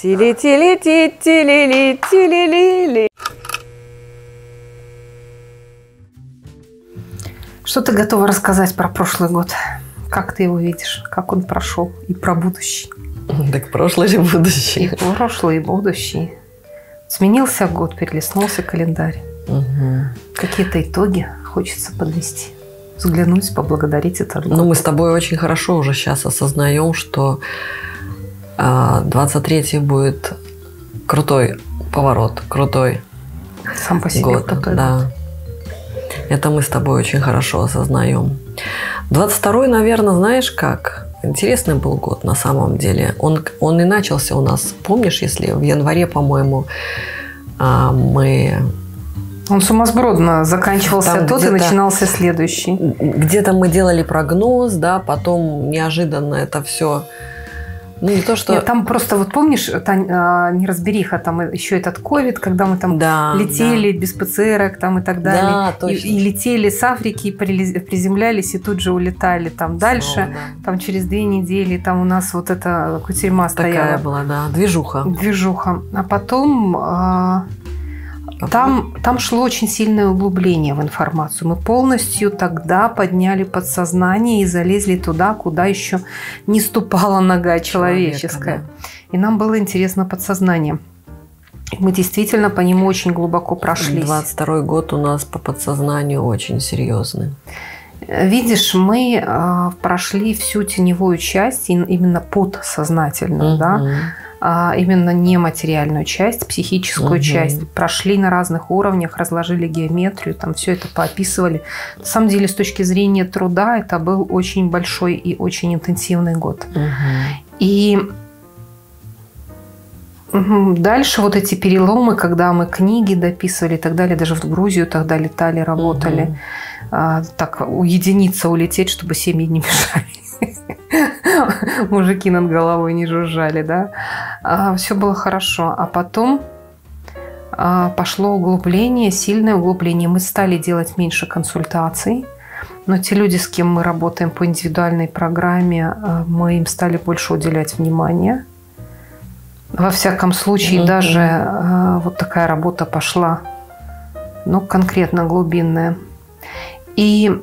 Тили-тили-ти-тили-ли-тили-ли-ли. Что ты готова рассказать про прошлый год? Как ты его видишь? Как он прошел? И про будущий? Так прошлое или будущее? И прошлый, и будущий. Сменился год, перелистнулся календарь. Угу. Какие-то итоги хочется подвести. Взглянуть, поблагодарить этот год. Ну, мы с тобой очень хорошо уже сейчас осознаем, что а, 23-й будет крутой поворот, крутой Сам по себе год. крутой да. год. Это мы с тобой очень хорошо осознаем. 22-й, наверное, знаешь как? Интересный был год на самом деле. Он, он и начался у нас, помнишь, если в январе, по-моему, а, мы Он сумасбродно заканчивался Там тот и начинался следующий. где-то мы делали прогноз, да, потом неожиданно это все. Ну, не то, что... Нет, там просто, вот помнишь, Тань, а, неразбериха, там еще этот ковид, когда мы там да, летели без ПЦРок там и так Да, далее. точно. И, и летели с Африки, и приземлялись, и тут же улетали там да. дальше. Снова, да. Там через две недели там у нас вот эта кутерьма Такая стояла. была, да, движуха. Движуха. А потом а, Потом- там, там шло очень сильное углубление в информацию. Мы полностью тогда подняли подсознание и залезли туда, куда еще не ступала нога человеческая. И нам было интересно подсознание. Мы действительно по нему очень глубоко прошлись. 22 год у нас по подсознанию очень серьезный. Видишь, мы а, прошли всю теневую часть, именно подсознательную, да, Мгм. а именно нематериальную часть, психическую Мгм. часть. Прошли на разных уровнях, разложили геометрию, там все это поописывали. На самом деле, с точки зрения труда, это был очень большой и очень интенсивный год. Мгм. И дальше вот эти переломы, когда мы книги дописывали и так далее, даже в Грузию тогда летали, работали. Мгм. А, так уединиться, улететь, чтобы семьи не мешали. Мужики над головой не жужжали, да. все было хорошо. А потом а, пошло углубление, сильное углубление. Мы стали делать меньше консультаций. Но те люди, с кем мы работаем по индивидуальной программе, а, мы им стали больше уделять внимание. Во всяком случае, даже а, вот такая работа пошла, ну, конкретно глубинная. И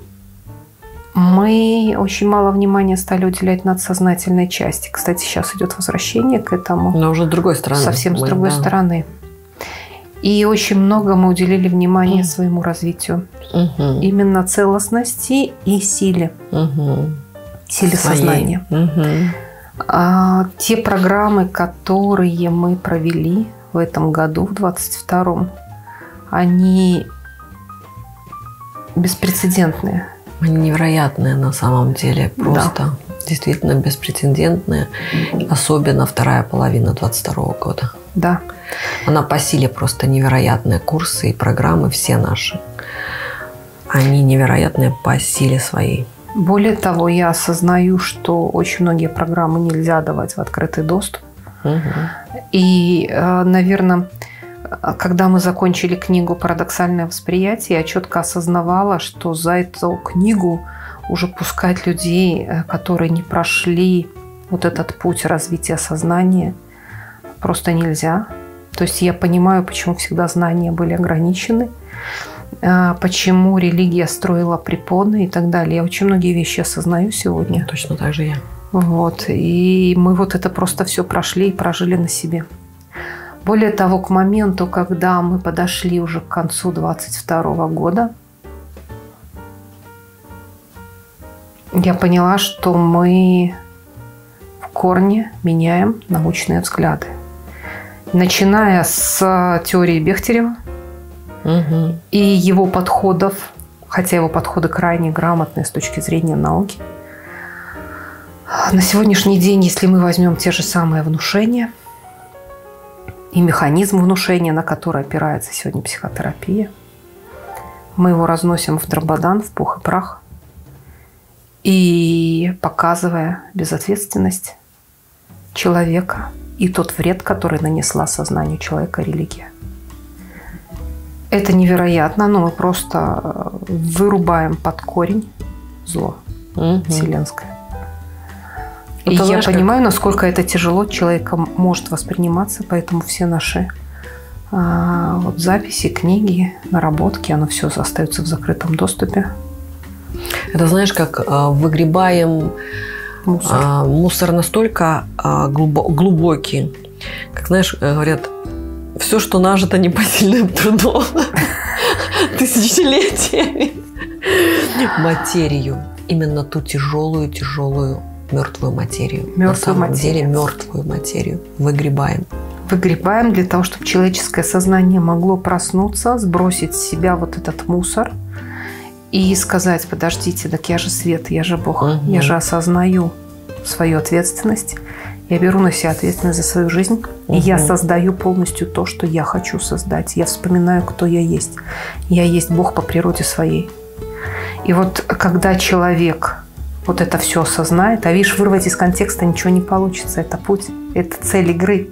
мы очень мало внимания стали уделять надсознательной части. Кстати, сейчас идет возвращение к этому Но уже с другой стороны. совсем с мы, другой да. стороны. И очень много мы уделили внимания Мгм. своему развитию. Мгм. Именно целостности и силе. Мгм. Силе Своей. сознания. Мгм. А, те программы, которые мы провели в этом году, в 22-м, они беспрецедентные. Они невероятные на самом деле. Просто действительно беспрецедентные. Особенно вторая половина 22 года. Да. Она по силе просто невероятные курсы и программы, все наши. Они невероятные по силе своей. Более того, я осознаю, что очень многие программы нельзя давать в открытый доступ. Мгм. И, наверное, когда мы закончили книгу «Парадоксальное восприятие», я четко осознавала, что за эту книгу уже пускать людей, э, которые не прошли вот этот путь развития сознания, просто нельзя. То есть я понимаю, почему всегда знания были ограничены, э, почему религия строила препоны и так далее. Я очень многие вещи осознаю сегодня. Точно так же я. Вот. И мы вот это просто все прошли и прожили на себе. Более того, к моменту, когда мы подошли уже к концу 22 года, я поняла, что мы в корне меняем научные взгляды. Начиная с теории Бехтерева Мгм. и его подходов, хотя его подходы крайне грамотные с точки зрения науки. На сегодняшний день, если мы возьмем те же самые внушения и механизм внушения, на который опирается сегодня психотерапия, мы его разносим в дрободан, в пух и прах, и показывая безответственность человека и тот вред, который нанесла сознанию человека религия. Это невероятно, но мы просто э, вырубаем под корень зло Мгм. вселенское. И я знаешь, понимаю, как... насколько это тяжело человеком может восприниматься, поэтому все наши а, вот записи, книги, наработки, оно все остается в закрытом доступе. Это знаешь, как а, выгребаем мусор, а, мусор настолько а, глубокий, как знаешь, говорят, все, что нажито непосильным трудом тысячелетиями, материю, именно ту тяжелую, тяжелую мертвую материю. Мертвую На самом материю. деле мертвую материю выгребаем. Выгребаем для того, чтобы человеческое сознание могло проснуться, сбросить с себя вот этот мусор и сказать, подождите, так я же свет, я же Бог, угу. я же осознаю свою ответственность, я беру на себя ответственность за свою жизнь, угу. и я создаю полностью то, что я хочу создать. Я вспоминаю, кто я есть. Я есть Бог по природе своей. И вот когда человек вот это все осознает, а видишь, вырвать из контекста ничего не получится. Это путь, это цель игры.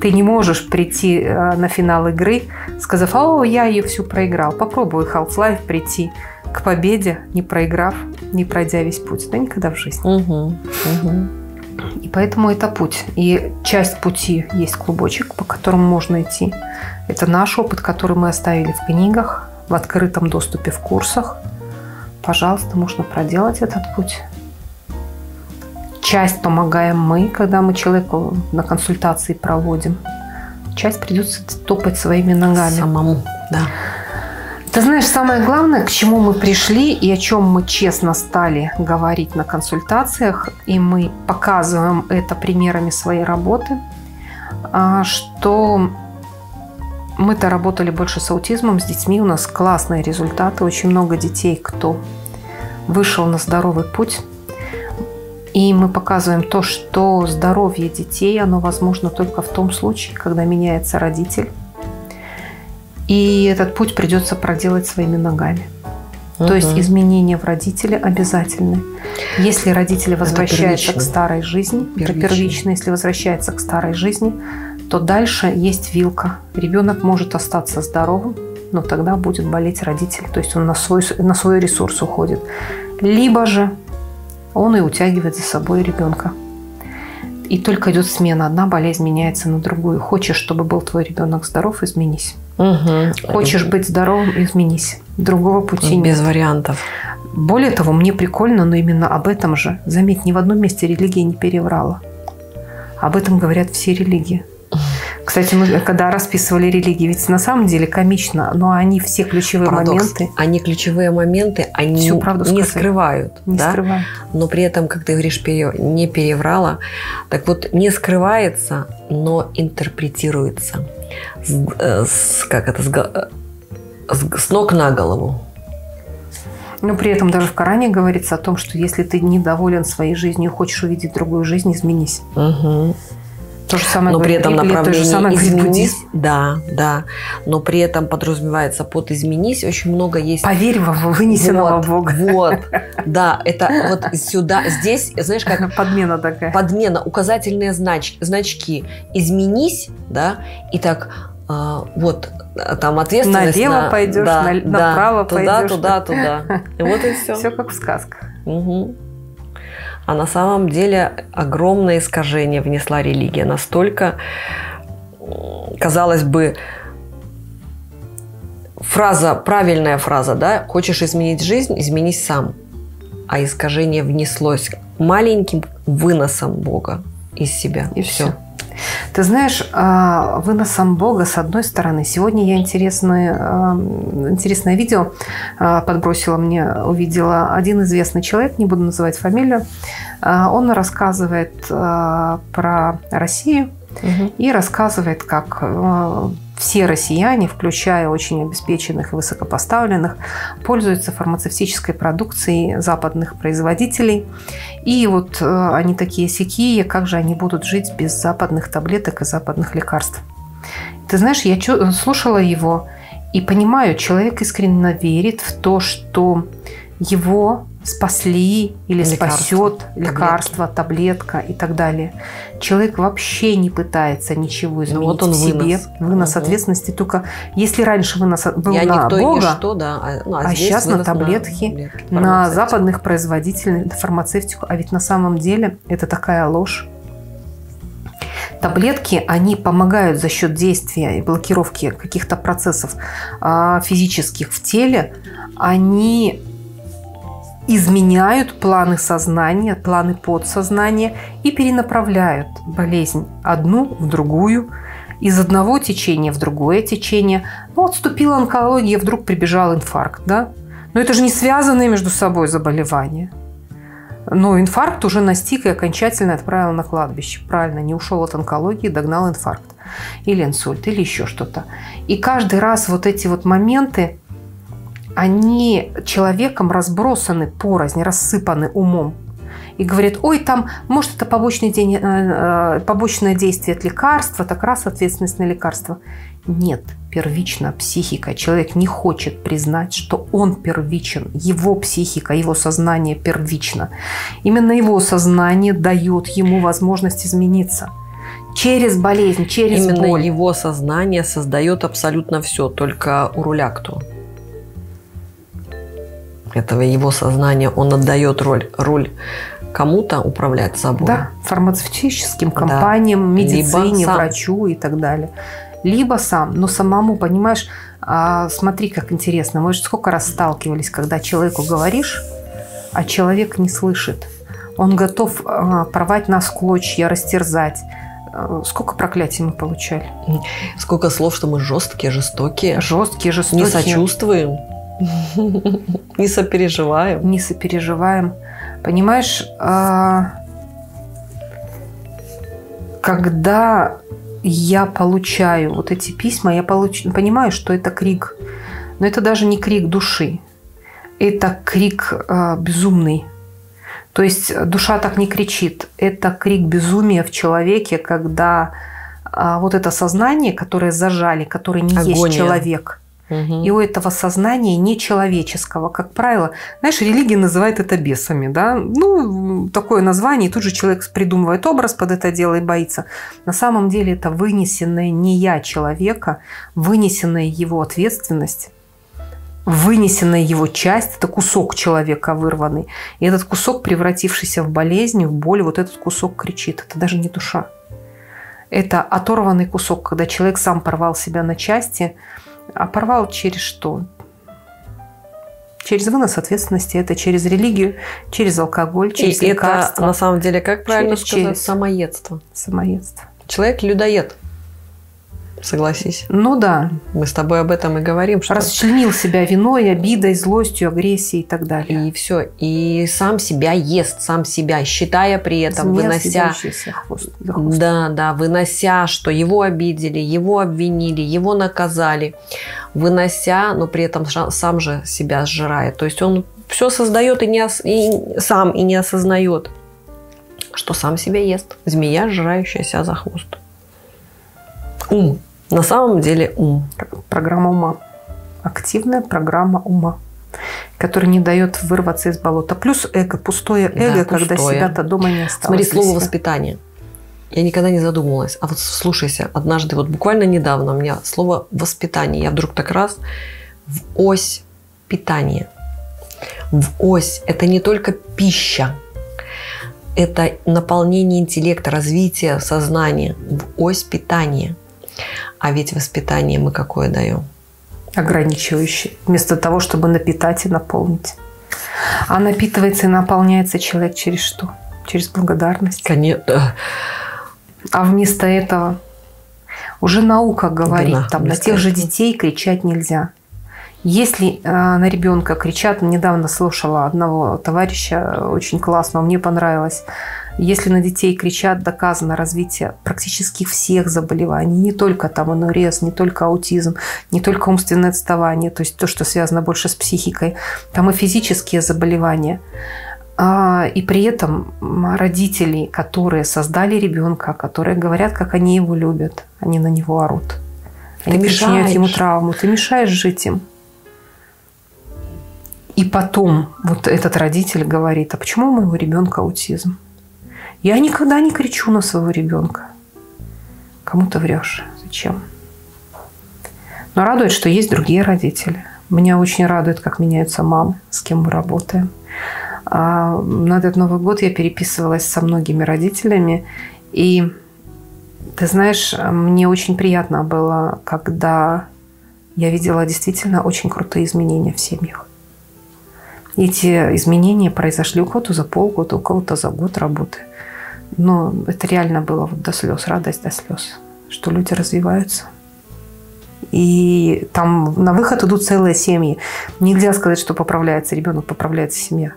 Ты не можешь прийти э, на финал игры, сказав, о, я ее всю проиграл. Попробуй Half-Life прийти к победе, не проиграв, не пройдя весь путь. Да никогда в жизни. Угу, угу. И поэтому это путь. И часть пути есть клубочек, по которому можно идти. Это наш опыт, который мы оставили в книгах, в открытом доступе в курсах – пожалуйста, можно проделать этот путь. Часть помогаем мы, когда мы человеку на консультации проводим. Часть придется топать своими ногами. Самому, да. Ты знаешь, самое главное, к чему мы пришли и о чем мы честно стали говорить на консультациях, и мы показываем это примерами своей работы, а, что мы-то работали больше с аутизмом, с детьми. У нас классные результаты. Очень много детей, кто вышел на здоровый путь. И мы показываем то, что здоровье детей, оно возможно только в том случае, когда меняется родитель. И этот путь придется проделать своими ногами. Угу. То есть изменения в родителе обязательны. Если родители возвращаются к старой жизни, первично. это первично, если возвращается к старой жизни, то дальше есть вилка. Ребенок может остаться здоровым, но тогда будет болеть родитель. То есть он на свой, на свой ресурс уходит. Либо же он и утягивает за собой ребенка. И только идет смена. Одна болезнь меняется на другую. Хочешь, чтобы был твой ребенок здоров, изменись. Угу. Хочешь быть здоровым, изменись. Другого пути нет. Без вариантов. Более того, мне прикольно, но именно об этом же, заметь, ни в одном месте религия не переврала. Об этом говорят все религии. Кстати, мы когда расписывали религии, ведь на самом деле комично, но они все ключевые Парадокс. моменты. Они ключевые моменты, они Всю правду не скрывают. Не да? скрывают. Но при этом, как ты говоришь, не переврала. Так вот, не скрывается, но интерпретируется. С, э, с, как это? С, э, с, с ног на голову. Но при этом даже в Коране говорится о том, что если ты недоволен своей жизнью и хочешь увидеть другую жизнь, изменись. Угу. То же самое но при этом направление самое изменись. Да, да. Но при этом подразумевается под изменись очень много есть. Поверь во вынесенного вот, Бога. Вот, да, это вот сюда, здесь, знаешь, как подмена такая. Подмена, указательные знач, значки. Изменись, да, и так а, вот там ответственность налево на, пойдешь, да, на, да, направо туда, пойдешь. Туда, туда, туда. И вот и все. Все как в сказках. Угу. А на самом деле огромное искажение внесла религия. Настолько, казалось бы, фраза, правильная фраза, да, хочешь изменить жизнь, изменись сам. А искажение внеслось маленьким выносом Бога из себя. И все. все. Ты знаешь, а, выносом Бога, с одной стороны, сегодня я интересное, а, интересное видео а, подбросила мне, увидела один известный человек, не буду называть фамилию, он рассказывает про Россию угу. и рассказывает, как все россияне, включая очень обеспеченных и высокопоставленных, пользуются фармацевтической продукцией западных производителей. И вот э, они такие сякие, как же они будут жить без западных таблеток и западных лекарств. Ты знаешь, я слушала его и понимаю, человек искренне верит в то, что его спасли или Лекарство. спасет Таблетки. лекарство, таблетка и так далее. Человек вообще не пытается ничего изменить Ну, вот он в себе. вынос. Вынос Мгм. ответственности только если раньше вынос был Я на никто Бога, ничто, да. А, ну, а здесь сейчас на таблетки, таблетки, на фармацевтику. западных производителей фармацевтику, а ведь на самом деле это такая ложь. Таблетки, они помогают за счет действия и блокировки каких-то процессов а, физических в теле, они изменяют планы сознания, планы подсознания и перенаправляют болезнь одну в другую, из одного течения в другое течение. Ну, отступила онкология, вдруг прибежал инфаркт, да? Но это же не связанные между собой заболевания. Но инфаркт уже настиг и окончательно отправил на кладбище. Правильно, не ушел от онкологии, догнал инфаркт. Или инсульт, или еще что-то. И каждый раз вот эти вот моменты, они человеком разбросаны порознь, рассыпаны умом. И говорят, ой, там, может, это побочный день, э, э, побочное действие от лекарства, так раз ответственность на лекарство. Нет, первична психика. Человек не хочет признать, что он первичен. Его психика, его сознание первично. Именно его сознание дает ему возможность измениться. Через болезнь, через Именно боль. его сознание создает абсолютно все, только у руля кто? Этого его сознания, он отдает роль, роль кому-то управлять собой. Да, фармацевтическим Да. компаниям, медицине, Либо сам. врачу и так далее. Либо сам, но самому, понимаешь, а, смотри, как интересно. Мы же сколько раз сталкивались, когда человеку говоришь, а человек не слышит. Он готов а, порвать нас клочья, растерзать. А, Сколько проклятий мы получали? Сколько слов, что мы жесткие, жестокие, Жесткие, жестокие. не сочувствуем, не сопереживаем. не сопереживаем. Понимаешь, а, когда я получаю вот эти письма, я получ... понимаю, что это крик. Но это даже не крик души. Это крик а, безумный. То есть душа так не кричит. Это крик безумия в человеке, когда а, вот это сознание, которое зажали, которое не есть Агония. человек – И у этого сознания нечеловеческого, как правило, знаешь, религия называет это бесами, да, ну, такое название, и тут же человек придумывает образ под это дело и боится. На самом деле это вынесенное не я человека, вынесенная его ответственность, вынесенная его часть, это кусок человека вырванный. И этот кусок, превратившийся в болезнь, в боль, вот этот кусок кричит. Это даже не душа. Это оторванный кусок, когда человек сам порвал себя на части, а порвал через что? Через вынос ответственности, это через религию, через алкоголь, через И это лекарства, на самом деле, как правильно Через- сказать, через. самоедство. самоедство. Человек людоед. Согласись. Ну да, Мы с тобой об этом и говорим, что расчленил себя виной, обидой, злостью, агрессией и так далее. и все. И сам себя ест, сам себя, считая при этом, Змея, вынося хвост- хвост. Да, да, вынося, что его обидели, его обвинили, его наказали, вынося, но при этом сам же себя сжирает. То есть он все создает и, не ос- и сам и не осознает, что сам себя ест. Змея, сжирающая себя за хвост. Ум. На самом деле ум. Программа ума. Активная программа ума которая не дает вырваться из болота. Плюс эго, пустое Да, эго, когда пустое. себя-то дома не осталось. Смотри, слово себя. воспитание. Я никогда не задумывалась. А вот слушайся, однажды, вот буквально недавно у меня слово воспитание. Я вдруг так раз в ось питания. В ось. Это не только пища. Это наполнение интеллекта, развитие сознания. В ось питания. А ведь воспитание мы какое даем? ограничивающий, вместо того, чтобы напитать и наполнить. А напитывается и наполняется человек через что? Через благодарность. Конечно. А вместо этого уже наука говорит, Да, там на тех же детей кричать нельзя. Если э, на ребенка кричат, недавно слушала одного товарища, очень классно, мне понравилось. Если на детей кричат, доказано развитие практически всех заболеваний, не только там анурез, не только аутизм, не только умственное отставание, то есть то, что связано больше с психикой, там и физические заболевания. А, И при этом родители, которые создали ребенка, которые говорят, как они его любят, они на него орут. Они Ты причиняют ему травму. Ты мешаешь жить им. И потом вот этот родитель говорит, а почему у моего ребенка аутизм? Я никогда не кричу на своего ребенка. Кому ты врешь? Зачем? Но радует, что есть другие родители. Меня очень радует, как меняются мамы, с кем мы работаем. А на этот Новый год я переписывалась со многими родителями. И ты знаешь, мне очень приятно было, когда я видела действительно очень крутые изменения в семьях. Эти изменения произошли у кого-то за полгода, у кого-то за год работы. Но это реально было вот до слез, радость до слез, что люди развиваются. И там на выход идут целые семьи. Нельзя сказать, что поправляется ребенок, поправляется семья.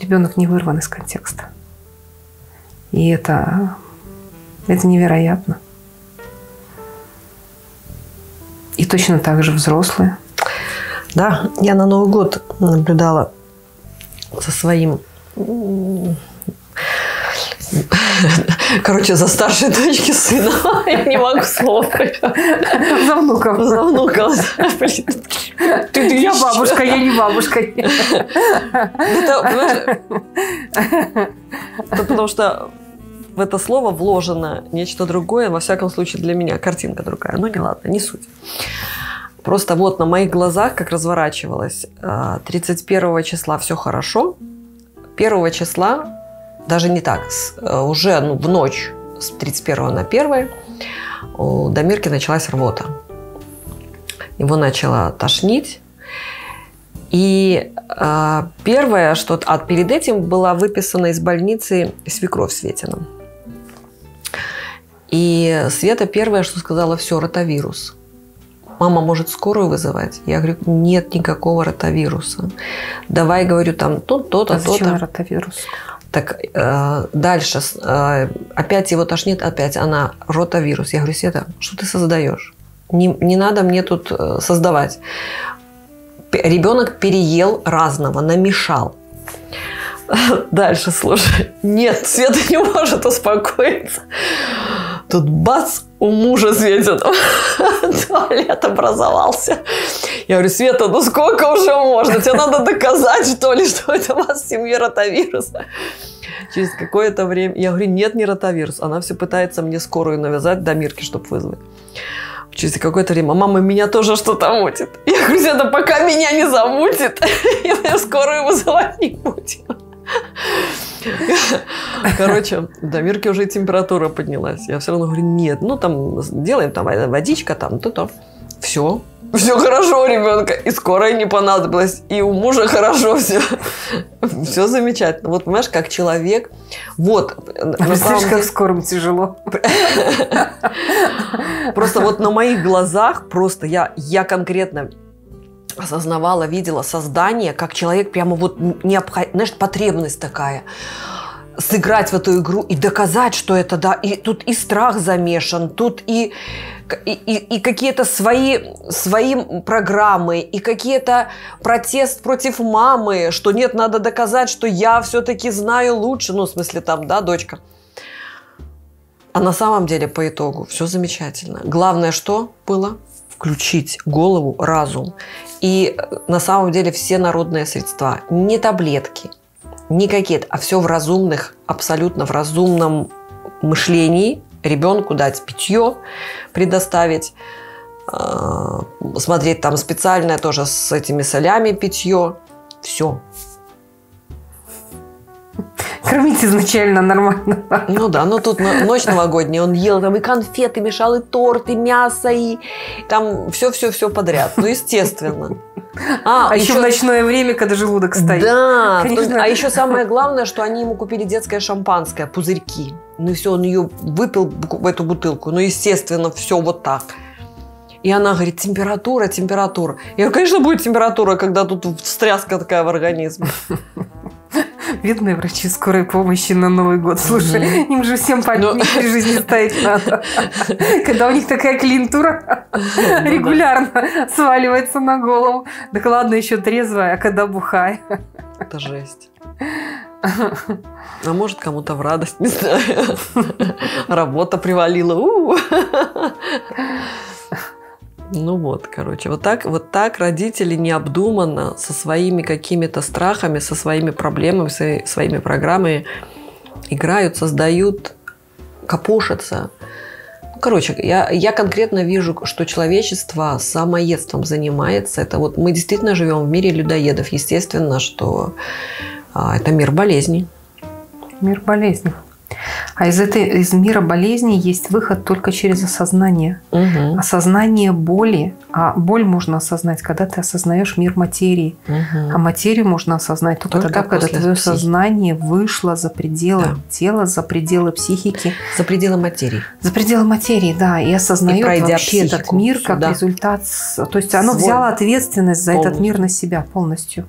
Ребенок не вырван из контекста. И это, это невероятно. И точно так же взрослые. Да, я на Новый год наблюдала со своим Короче, за старшей дочки сына. Я не могу слова. За внуком. За внуком. Ты, ты я бабушка, я не бабушка. Это, потому что в это слово вложено нечто другое, во всяком случае для меня, картинка другая. Ну, не ладно, не суть. Просто вот на моих глазах, как разворачивалось, 31 числа все хорошо, 1 числа даже не так, э, уже ну, в ночь с 31 на 1 у Дамирки началась рвота. Его начало тошнить. И э, первое, что а перед этим была выписана из больницы свекровь Светина. И Света первое, что сказала, все, ротавирус. Мама может скорую вызывать? Я говорю, нет никакого ротавируса. Давай, говорю, там то-то, то-то, а зачем ротавирус? Так э, дальше, э, опять его тошнит, опять она ротавирус. Я говорю, Света, что ты создаешь? Не, не надо мне тут э, создавать. Ребенок переел разного, намешал. Дальше, слушай. Нет, Света не может успокоиться. Тут бац, у мужа Светина туалет образовался. Я говорю, Света, ну сколько уже можно? Тебе надо доказать, что ли, что это у вас в семье ротавирус. Через какое-то время... Я говорю, нет, не ротавирус. Она все пытается мне скорую навязать до Мирки, чтобы вызвать. Через какое-то время, мама, меня тоже что-то мутит. Я говорю, Света, пока меня не замутит, я скорую вызывать не будем. Короче, до Мирки уже температура поднялась. Я все равно говорю, нет, ну там делаем там водичка, там то-то. Все, все хорошо ребенка, и скорая не понадобилась, и у мужа хорошо все. Все замечательно. Вот понимаешь, как человек, вот. Представляешь, как скорым тяжело. Просто вот на моих глазах, просто я, я конкретно осознавала, видела создание, как человек прямо вот необход... знаешь, потребность такая сыграть в эту игру и доказать, что это да, и тут и страх замешан, тут и и, и, и какие-то свои, свои программы, и какие-то протест против мамы, что нет, надо доказать, что я все-таки знаю лучше, ну, в смысле там, да, дочка. А на самом деле, по итогу, все замечательно. Главное, что было? Включить голову, разум. И э, на самом деле все народные средства, не таблетки, не какие-то, а все в разумных, абсолютно в разумном мышлении, ребенку дать питье, предоставить, э, смотреть там специальное тоже с этими солями питье. Все. Кормить изначально нормально. Ну да, ну тут ночь новогодняя, он ел там и конфеты, мешал, и торт, и мясо, и там все-все-все подряд. Ну, естественно. А, а еще, еще в ночное время, когда желудок стоит. Да, Конечно. а еще самое главное, что они ему купили детское шампанское, пузырьки. Ну и все, он ее выпил в эту бутылку. Ну, естественно, все вот так. И она говорит, температура, температура. Я говорю, конечно, будет температура, когда тут встряска такая в организме. Бедные врачи скорой помощи на Новый год. Слушай, mm-hmm. им же всем памятник Но... при жизни ставить надо. Когда у них такая клиентура регулярно сваливается на голову. Так ладно, еще трезвая, а когда бухая. Это жесть. А может, кому-то в радость, не знаю. Работа привалила. Ну вот, короче, вот так, вот так родители необдуманно со своими какими-то страхами, со своими проблемами, со своими программами играют, создают, капошатся. Ну, короче, я, я конкретно вижу, что человечество самоедством занимается. Это вот мы действительно живем в мире людоедов. Естественно, что а, это мир болезней. Мир болезней. А из, этой, из мира болезни есть выход только через осознание. Угу. Осознание боли. А боль можно осознать, когда ты осознаешь мир материи. Угу. А материю можно осознать только, Только тогда, когда твое психики. сознание вышло за пределы Да. тела, за пределы психики. За пределы материи. За пределы материи, да, и осознает И вообще этот психику мир как сюда. результат. То есть оно Свой. взяло ответственность за этот Полностью. мир на себя полностью.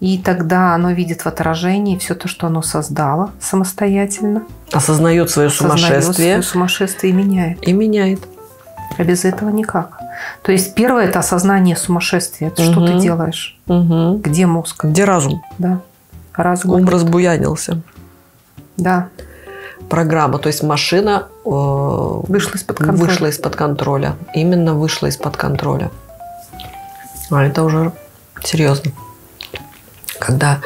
И тогда оно видит в отражении все то, что оно создало самостоятельно. Осознает свое осознает сумасшествие свое сумасшествие и меняет. и меняет. А без этого никак. То есть первое – это осознание сумасшествия. Это что ты делаешь? Угу. Где мозг? Где разум? Да. Разум. Ум разбуянился. Да. Программа, то есть машина э, Вышла из-под контроля. вышла из-под контроля. Именно вышла из-под контроля. А это уже серьезно. Когда...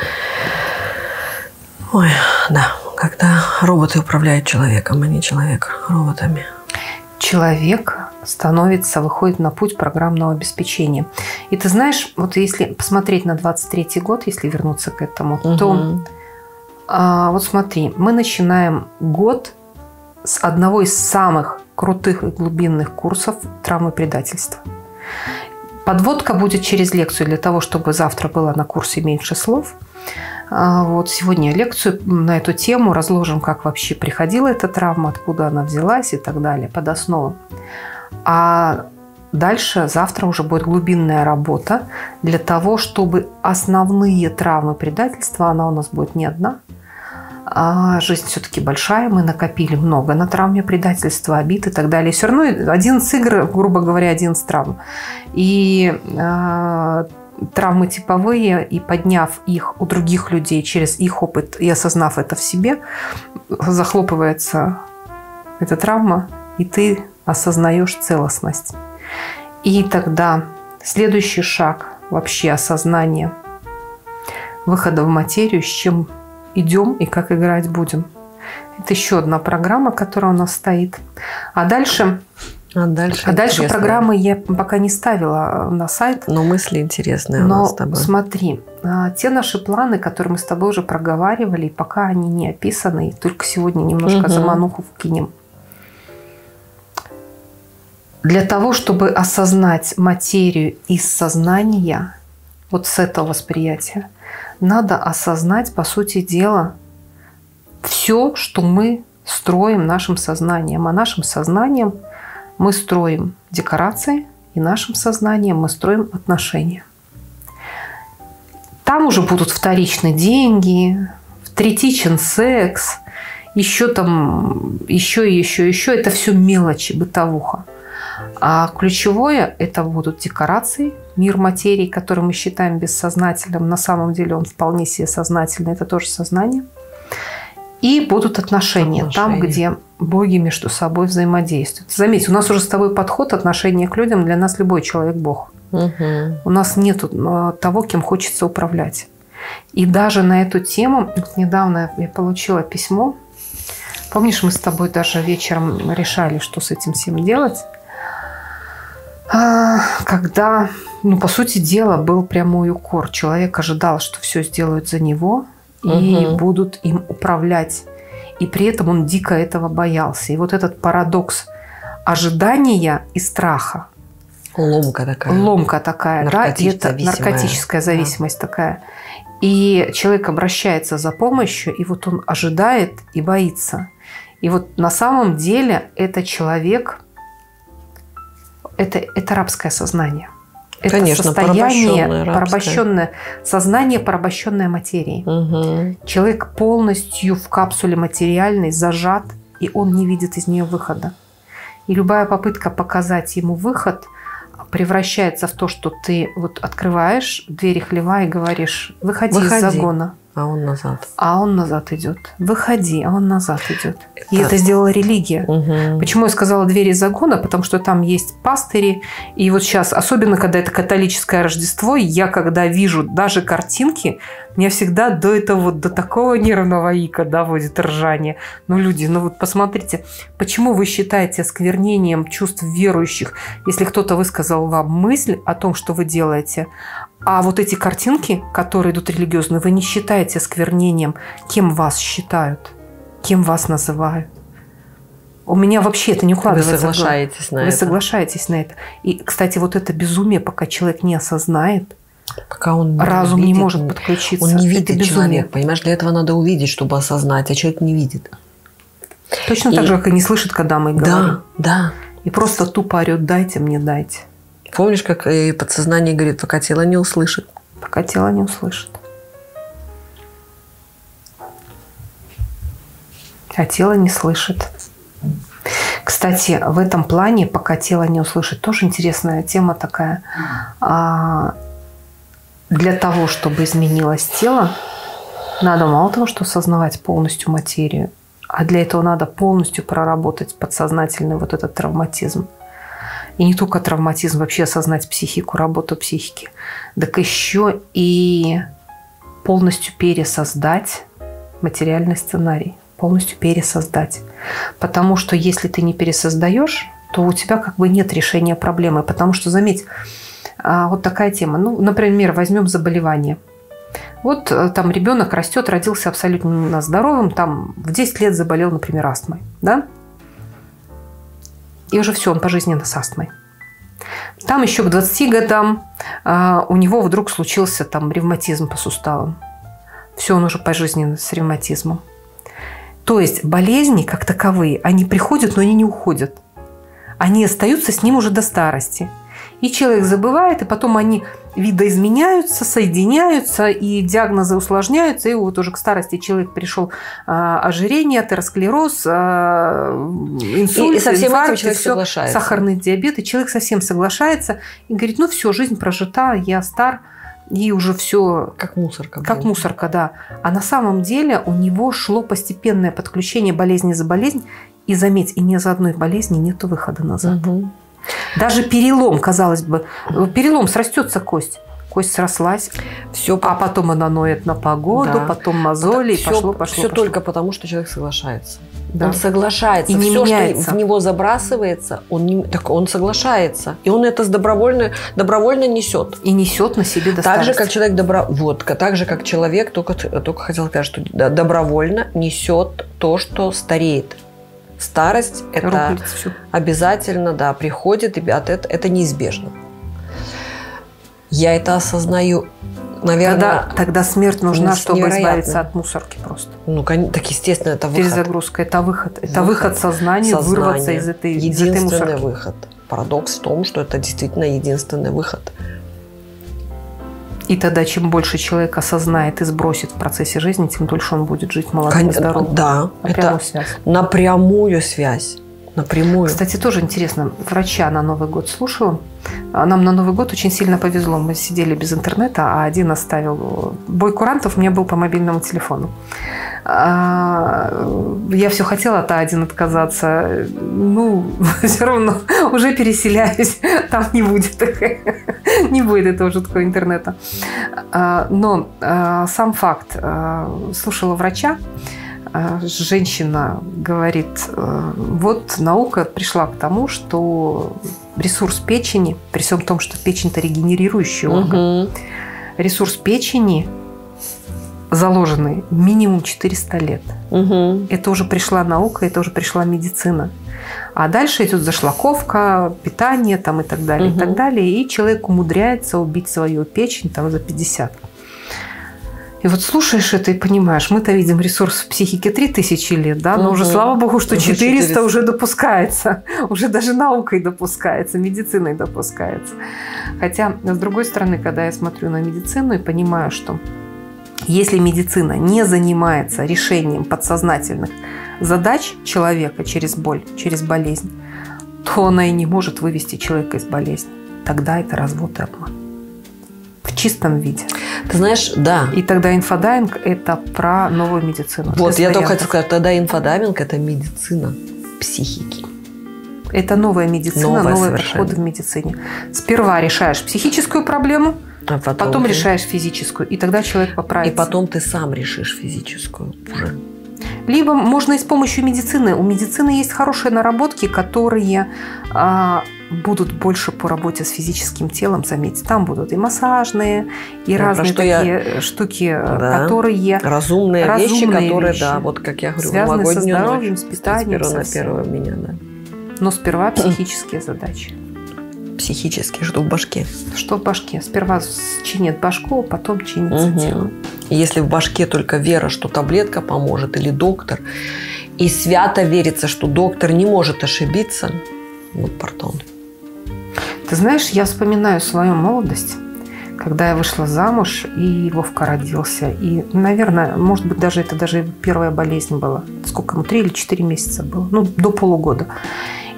Ой, да. Когда роботы управляют человеком, а не человек роботами. человек становится, выходит на путь программного обеспечения. И ты знаешь, вот если посмотреть на 23 год, если вернуться к этому, то Мгм. а, вот смотри, мы начинаем год с одного из самых крутых и глубинных курсов травмы предательства. Подводка будет через лекцию для того, чтобы завтра было на курсе меньше слов. А, Вот сегодня лекцию на эту тему разложим, как вообще приходила эта травма, откуда она взялась и так далее, под основу. А дальше завтра уже будет глубинная работа для того, чтобы основные травмы предательства, она у нас будет не одна, а жизнь все-таки большая, мы накопили много на травме предательства, обид и так далее. Все равно 11 игр, грубо говоря, 11 травм. И э, травмы типовые, и подняв их у других людей через их опыт и осознав это в себе, захлопывается эта травма, и ты осознаешь целостность. И тогда следующий шаг вообще осознание выхода в материю, с чем идем и как играть будем. Это еще одна программа, которая у нас стоит. А дальше, А дальше, а дальше интересно. программы я пока не ставила на сайт. Но мысли интересные у Но нас с тобой. смотри, а, те наши планы, которые мы с тобой уже проговаривали, пока они не описаны, и только сегодня немножко Мгм. замануху вкинем. Для того, чтобы осознать материю из сознания, вот с этого восприятия, надо осознать, по сути дела, все, что мы строим нашим сознанием. А нашим сознанием мы строим декорации, и нашим сознанием мы строим отношения. Там уже будут вторичные деньги, третичен секс, еще там, еще еще, еще. Это все мелочи, бытовуха. А ключевое – это будут декорации, мир материи, который мы считаем бессознательным. На самом деле он вполне себе сознательный, это тоже сознание. И будут отношения, там, Отношения. где боги между собой взаимодействуют. Заметь, у нас уже с тобой подход отношения к людям, для нас любой человек – Бог. Мгм. У нас нет того, кем хочется управлять. И даже на эту тему вот недавно я получила письмо. Помнишь, мы с тобой даже вечером решали, что с этим всем делать? А, Когда, ну, по сути дела, был прямой укор. Человек ожидал, что все сделают за него и Мгм. будут им управлять. И при этом он дико этого боялся. И вот этот парадокс ожидания и страха, Ломка такая. ломка такая, да, и это Наркотическая наркотическая да. зависимость такая. И человек обращается за помощью, и вот он ожидает и боится. И вот на самом деле это человек, это, это рабское сознание. Это Конечно, состояние, порабощенное порабощенное сознание, порабощенное материей. Мгм. Человек полностью в капсуле материальной зажат, и он не видит из нее выхода. И любая попытка показать ему выход превращается в то, что ты вот открываешь двери хлева и говоришь, выходи, из Выходи. загона. А он назад. А он назад идет. Выходи, а он назад идет. И это сделала религия. Угу. Почему я сказала двери загона? Потому что там есть пастыри. И вот сейчас, особенно когда это католическое Рождество, я когда вижу даже картинки, меня всегда до этого вот до такого нервного ика доводит ржание. Ну, люди, ну вот посмотрите, почему вы считаете осквернением чувств верующих, если кто-то высказал вам мысль о том, что вы делаете, а вот эти картинки, которые идут религиозные, вы не считаете осквернением, кем вас считают, кем вас называют. У меня вообще это не укладывается. Вы соглашаетесь на Вы это. соглашаетесь на это. И, кстати, вот это безумие, пока человек не осознает, Пока он разум не видит, может подключиться. Он не Это видит безумие. человек, понимаешь? Для этого надо увидеть, чтобы осознать, а человек не видит. Точно И- так же, как и не слышит, когда мы говорим. Да, да. И просто тупо орет, дайте мне, дайте. Помнишь, как и подсознание говорит, пока тело не услышит? Пока тело не услышит. А тело не слышит. Кстати, в этом плане, пока тело не услышит, тоже интересная тема такая. А, Для того, чтобы изменилось тело, надо мало того, что осознавать полностью материю, а для этого надо полностью проработать подсознательный вот этот травматизм. И не только травматизм, вообще осознать психику, работу психики, так еще и полностью пересоздать материальный сценарий, полностью пересоздать. Потому что если ты не пересоздаешь, то у тебя как бы нет решения проблемы. Потому что, заметь, а, вот такая тема. Ну, например, возьмем заболевание. Вот э, там ребенок растет, родился абсолютно здоровым, там в 10 лет заболел, например, астмой, да? И уже все, он пожизненно с астмой. Там еще к 20 годам а, у него вдруг случился там ревматизм по суставам. Все, он уже пожизненно с ревматизмом. То есть болезни как таковые, они приходят, но они не уходят. Они остаются с ним уже до старости. И человек забывает, и потом они видоизменяются, соединяются, и диагнозы усложняются, и вот уже к старости человек пришел а, ожирение, атеросклероз, а, инсульт, И- и со всем инфаркт, человек всё, соглашается. сахарный диабет, и человек совсем соглашается и говорит, ну все, жизнь прожита, я стар, и уже все Как мусорка. как блин. мусорка, да. А на самом деле у него шло постепенное подключение болезни за болезнь. И заметь, и ни за одной болезни нет выхода назад. Мгм. Даже перелом, казалось бы, перелом срастется кость. Кость срослась, Все а потом она ноет на погоду, Да. потом мозоли, и все, пошло, пошло, все пошло. только потому, что человек соглашается. Да. Он соглашается. И не все, меняется. что в него забрасывается, он, не, так он соглашается. И он это с добровольно, добровольно несет. И несет на себе до Так же, как человек добро... вот, так же, как человек, только, только хотел сказать, что добровольно несет то, что стареет. Старость это Рухнется обязательно, да, приходит, и от это, это неизбежно. Я это осознаю, наверное, Тогда, тогда смерть нужна, ну, чтобы невероятно. избавиться от мусорки просто. ну, так естественно, это выход. Перезагрузка. Это выход. Это Выход. выход, сознания, Сознание. вырваться из этой, из этой единственный мусорки. выход. Парадокс в том, что это действительно единственный выход. И тогда, чем больше человек осознает и сбросит в процессе жизни, тем дольше он будет жить молодым и Кон- здоровым. Да, Прямую это связь. напрямую связь. Напрямую. Кстати, тоже интересно, врача на Новый год слушала. А Нам на Новый год очень сильно повезло. Мы сидели без интернета, а один оставил. Бой курантов у меня был по мобильному телефону. А, Я все хотела от А1 отказаться. Ну, все равно уже переселяюсь. Там не будет, не будет этого жуткого интернета. А, Но а, сам факт. а, Слушала врача, а, женщина говорит, э, вот наука пришла к тому, что ресурс печени, при всем том, что печень-то регенерирующий орган, Мгм. ресурс печени заложенный минимум 400 лет. Мгм. Это уже пришла наука, это уже пришла медицина. А дальше идет зашлаковка, питание там и так далее, и так далее. И человек умудряется убить свою печень там за 50. И вот слушаешь это и понимаешь, мы-то видим ресурс в психике 3000 лет, да, но уже Мгм. слава богу, что Уже 400, 400. уже допускается, уже даже наукой допускается, медициной допускается. Хотя, с другой стороны, когда я смотрю на медицину и понимаю, что если медицина не занимается решением подсознательных задач человека через боль, через болезнь, то она и не может вывести человека из болезни. Тогда это развод и обман. В чистом виде. Ты знаешь, да. И тогда инфодайвинг – это про новую медицину. Вот, я только хотела сказать, тогда инфодайинг – это медицина психики. Это новая медицина, новая новые подходы в медицине. Сперва решаешь психическую проблему, а потом, потом ты... решаешь физическую, и тогда человек поправится. И потом ты сам решишь физическую уже. Либо можно и с помощью медицины. У медицины есть хорошие наработки, которые а, будут больше по работе с физическим телом, заметьте. Там будут и массажные, и ну, разные такие я... штуки, да. которые... Разумные, разумные вещи, которые, вещи, да, вот как я говорю, связаны со здоровьем, ночь, с питанием, со на первое меня, да. Но сперва психические задачи. Психические, что в башке? Что в башке? Сперва чинит башку, потом чинится угу. тело. Если в башке только вера, что таблетка поможет, или доктор, и свято верится, что доктор не может ошибиться, вот, пардон. Ты знаешь, я вспоминаю свою молодость, когда я вышла замуж, и Вовка родился. И, наверное, может быть, даже это даже первая болезнь была. Сколько ему? Три или четыре месяца было. Ну, до полугода.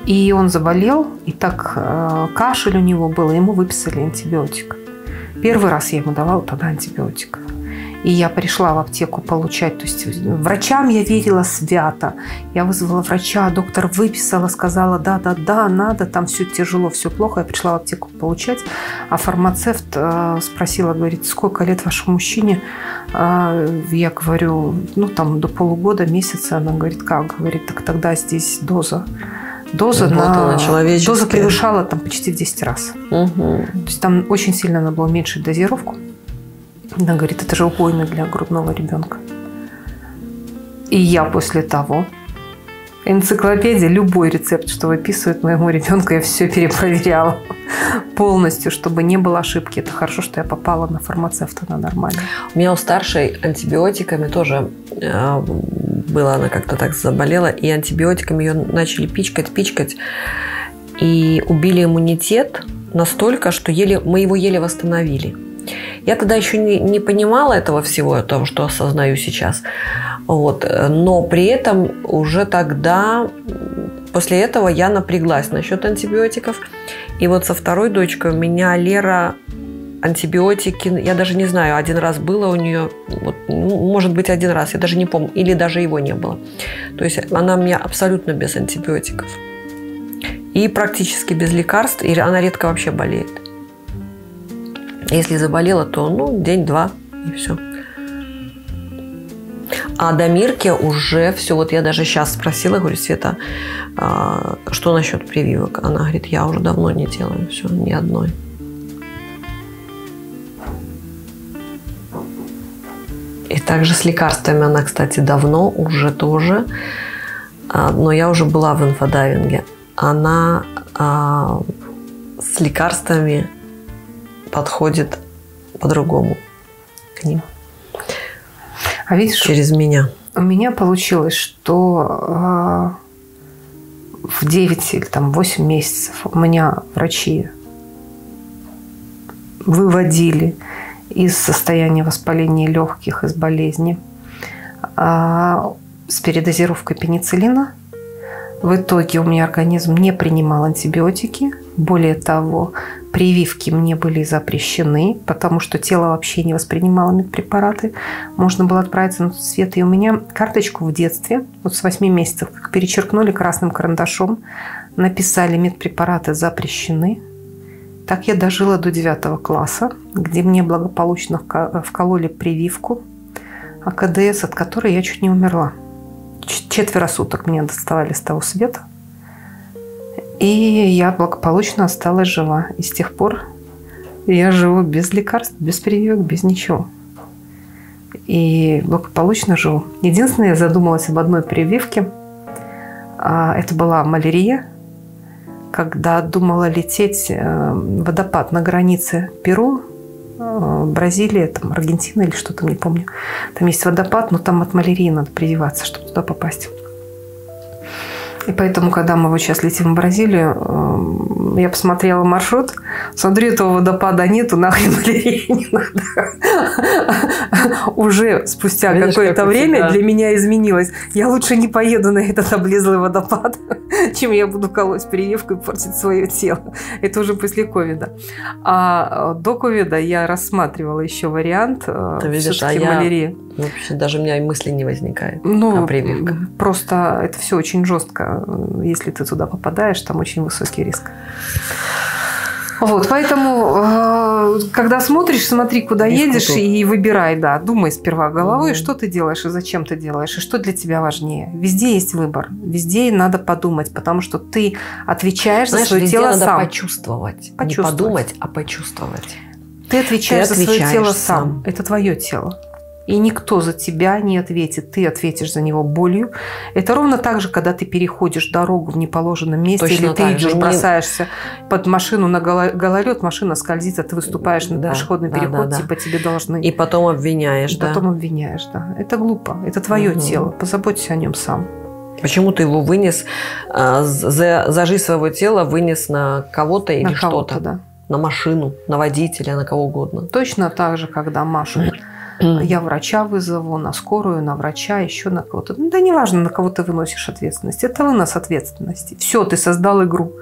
И он заболел, и так э, кашель у него был, и ему выписали антибиотик. Первый раз я ему давала тогда антибиотик. И я пришла в аптеку получать. То есть врачам я верила свято. Я вызвала врача, доктор выписала, сказала, да-да-да, надо, там все тяжело, все плохо. Я пришла в аптеку получать. А фармацевт э, спросила, говорит, сколько лет вашему мужчине? Э, я говорю, ну там до полугода, месяца. Она говорит, как? Говорит, так тогда здесь доза доза, вот на, доза превышала там почти в 10 раз. Угу. То есть там очень сильно надо было уменьшить дозировку. Она говорит, это же убойно для грудного ребенка. И я после того энциклопедия, любой рецепт, что выписывает моему ребенку, я все перепроверяла полностью, чтобы не было ошибки. Это хорошо, что я попала на фармацевта на нормально. У меня у старшей антибиотиками тоже э, было, она как-то так заболела, и антибиотиками ее начали пичкать, пичкать, и убили иммунитет настолько, что еле, мы его еле восстановили. Я тогда еще не, не понимала этого всего, того, что осознаю сейчас. Вот. Но при этом уже тогда, после этого я напряглась насчет антибиотиков. И вот со второй дочкой у меня Лера антибиотики, я даже не знаю, один раз было у нее, вот, ну, может быть, один раз, я даже не помню, или даже его не было. То есть она у меня абсолютно без антибиотиков. И практически без лекарств, и она редко вообще болеет. Если заболела, то ну, день-два и все. А до Мирки уже все. Вот я даже сейчас спросила, говорю, Света, а, что насчет прививок? Она говорит, я уже давно не делаю все, ни одной. И также с лекарствами она, кстати, давно уже тоже. А, но я уже была в инфодайвинге. Она а, с лекарствами подходит по-другому к ним. А видишь, через меня. У меня получилось, что э, в 9 или там 8 месяцев у меня врачи выводили из состояния воспаления легких, из болезни э, с передозировкой пенициллина. В итоге у меня организм не принимал антибиотики. Более того, Прививки мне были запрещены, потому что тело вообще не воспринимало медпрепараты. Можно было отправиться на тот свет. И у меня карточку в детстве, вот с 8 месяцев, как перечеркнули красным карандашом, написали медпрепараты запрещены. Так я дожила до 9 класса, где мне благополучно вкололи прививку АКДС, от которой я чуть не умерла. Четверо суток меня доставали с того света – и я благополучно осталась жива. И с тех пор я живу без лекарств, без прививок, без ничего. И благополучно живу. Единственное, я задумалась об одной прививке. А, это была малярия, когда думала лететь э, водопад на границе Перу, э, Бразилия, там, Аргентина или что то не помню. Там есть водопад, но там от малярии надо прививаться, чтобы туда попасть. И поэтому, когда мы вот сейчас летим в Бразилию, эм, я посмотрела маршрут, смотри, этого водопада нету, нахрен не надо. Уже спустя какое-то время для меня изменилось. Я лучше не поеду на этот облезлый водопад, чем я буду колоть прививку и портить свое тело. Это уже после ковида. А до ковида я рассматривала еще вариант э, видишь, а малярии. Вообще даже у меня и мысли не возникает ну, о прививках. Просто это все очень жестко. Если ты туда попадаешь, там очень высокий риск. Вот, поэтому, э, когда смотришь, смотри, куда Риск едешь, тут. и выбирай, да, думай сперва головой, mm что ты делаешь и зачем ты делаешь, и что для тебя важнее. Везде есть выбор, везде надо подумать, потому что ты отвечаешь Знаешь, за свое тело надо сам. почувствовать. почувствовать, не подумать, а почувствовать. Ты отвечаешь, ты отвечаешь за свое тело сам. сам. Это твое тело. И никто за тебя не ответит. Ты ответишь за него болью. Это ровно так же, когда ты переходишь дорогу в неположенном месте, Точно или ты идешь, же. бросаешься под машину на гололед, машина скользит, а ты выступаешь на да, пешеходный да, переход, да, да. типа тебе должны. И потом обвиняешь, да. потом обвиняешь, да. Это глупо. Это твое угу. тело. Позаботься о нем сам. Почему ты его вынес, а, за, за жизнь своего тела вынес на кого-то или что-то? Да. На машину, на водителя, на кого угодно. Точно так же, когда Маша я врача вызову, на скорую, на врача, еще на кого-то. Ну, да неважно, на кого ты выносишь ответственность. Это вынос ответственности. Все, ты создал игру.